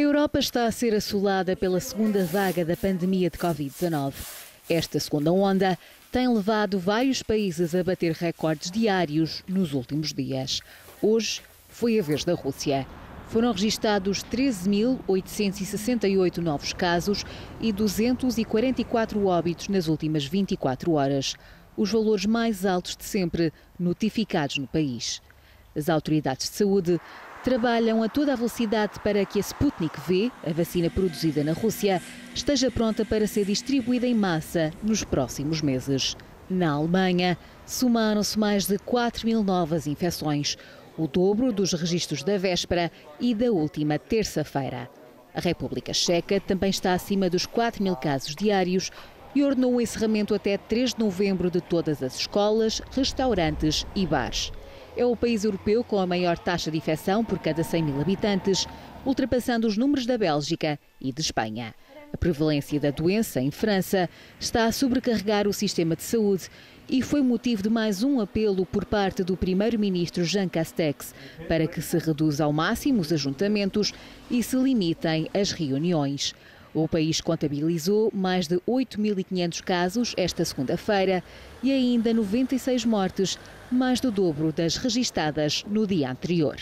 Europa está a ser assolada pela segunda vaga da pandemia de Covid-19. Esta segunda onda tem levado vários países a bater recordes diários nos últimos dias. Hoje foi a vez da Rússia. Foram registados 13.868 novos casos e 244 óbitos nas últimas 24 horas, os valores mais altos de sempre notificados no país. As autoridades de saúde trabalham a toda a velocidade para que a Sputnik V, a vacina produzida na Rússia, esteja pronta para ser distribuída em massa nos próximos meses. Na Alemanha, somaram-se mais de 4 mil novas infecções, o dobro dos registros da véspera e da última terça-feira. A República Checa também está acima dos 4 mil casos diários e ordenou o encerramento até 3 de novembro de todas as escolas, restaurantes e bares. É o país europeu com a maior taxa de infecção por cada 100 mil habitantes, ultrapassando os números da Bélgica e de Espanha. A prevalência da doença em França está a sobrecarregar o sistema de saúde e foi motivo de mais um apelo por parte do primeiro-ministro Jean Castex para que se reduza ao máximo os ajuntamentos e se limitem as reuniões. O país contabilizou mais de 8.500 casos esta segunda-feira e ainda 96 mortes, mais do dobro das registadas no dia anterior.